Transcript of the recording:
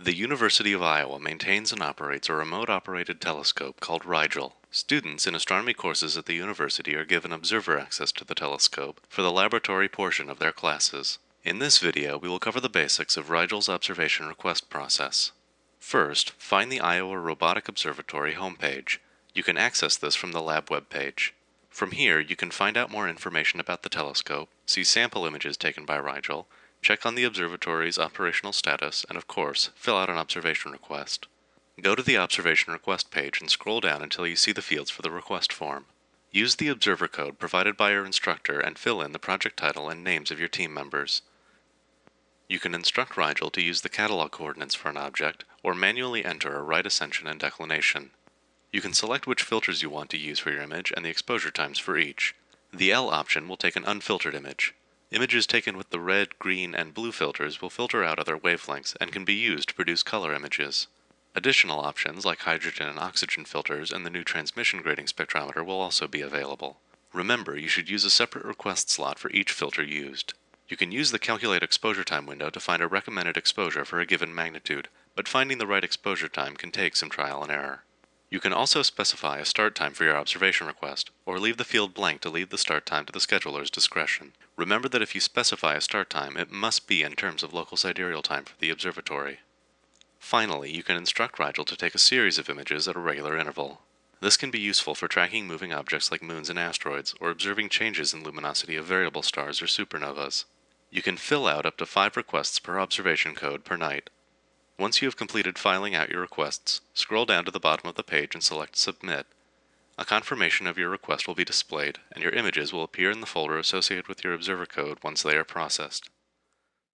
The University of Iowa maintains and operates a remote operated telescope called Rigel. Students in astronomy courses at the university are given observer access to the telescope for the laboratory portion of their classes. In this video, we will cover the basics of Rigel's observation request process. First, find the Iowa Robotic Observatory homepage. You can access this from the lab webpage. From here, you can find out more information about the telescope, see sample images taken by Rigel, check on the observatory's operational status, and of course, fill out an observation request. Go to the observation request page and scroll down until you see the fields for the request form. Use the observer code provided by your instructor and fill in the project title and names of your team members. You can instruct Rigel to use the catalog coordinates for an object, or manually enter a right ascension and declination. You can select which filters you want to use for your image and the exposure times for each. The L option will take an unfiltered image. Images taken with the red, green, and blue filters will filter out other wavelengths and can be used to produce color images. Additional options like hydrogen and oxygen filters and the new transmission grating spectrometer will also be available. Remember, you should use a separate request slot for each filter used. You can use the Calculate Exposure Time window to find a recommended exposure for a given magnitude, but finding the right exposure time can take some trial and error. You can also specify a start time for your observation request, or leave the field blank to leave the start time to the scheduler's discretion. Remember that if you specify a start time, it must be in terms of local sidereal time for the observatory. Finally, you can instruct Rigel to take a series of images at a regular interval. This can be useful for tracking moving objects like moons and asteroids, or observing changes in luminosity of variable stars or supernovas. You can fill out up to five requests per observation code per night, once you have completed filing out your requests, scroll down to the bottom of the page and select Submit. A confirmation of your request will be displayed, and your images will appear in the folder associated with your observer code once they are processed.